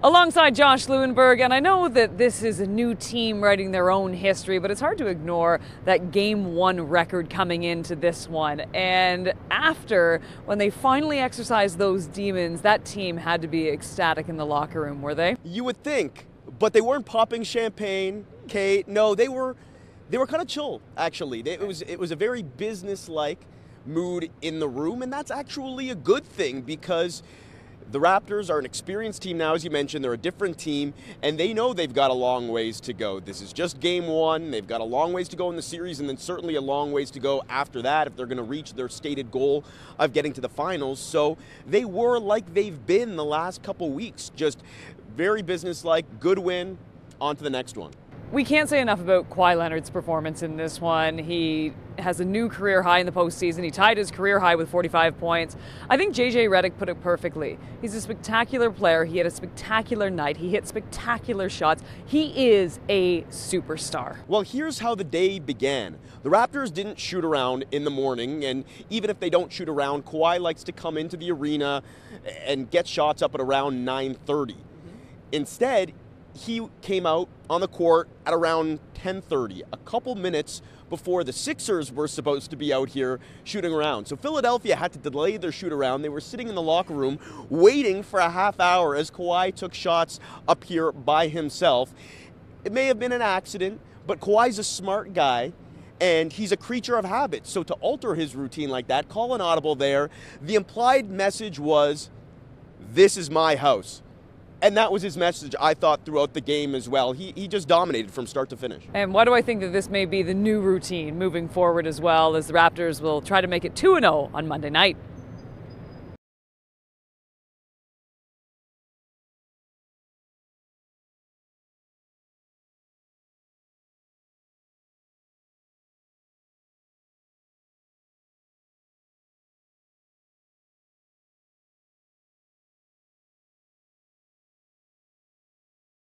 Alongside Josh Lewenberg, and I know that this is a new team writing their own history, but it's hard to ignore that game one record coming into this one. And after, when they finally exercised those demons, that team had to be ecstatic in the locker room, were they? You would think, but they weren't popping champagne, Kate. No, they were they were kind of chill, actually. It was it was a very business-like mood in the room, and that's actually a good thing because the Raptors are an experienced team now, as you mentioned. They're a different team, and they know they've got a long ways to go. This is just game one. They've got a long ways to go in the series, and then certainly a long ways to go after that if they're going to reach their stated goal of getting to the finals. So they were like they've been the last couple weeks, just very businesslike, good win, on to the next one. We can't say enough about Kawhi Leonard's performance in this one. He has a new career high in the postseason. He tied his career high with 45 points. I think JJ Redick put it perfectly. He's a spectacular player. He had a spectacular night. He hit spectacular shots. He is a superstar. Well, here's how the day began. The Raptors didn't shoot around in the morning, and even if they don't shoot around, Kawhi likes to come into the arena and get shots up at around 9:30. Mm-hmm. Instead, he came out on the court at around 10:30, a couple minutes before the Sixers were supposed to be out here shooting around. So Philadelphia had to delay their shoot around. They were sitting in the locker room waiting for a half hour as Kawhi took shots up here by himself. It may have been an accident, but Kawhi's a smart guy and he's a creature of habit. So to alter his routine like that, call an audible there. The implied message was this is my house. And that was his message, I thought, throughout the game as well. He, he just dominated from start to finish. And why do I think that this may be the new routine moving forward as well, as the Raptors will try to make it 2 0 on Monday night?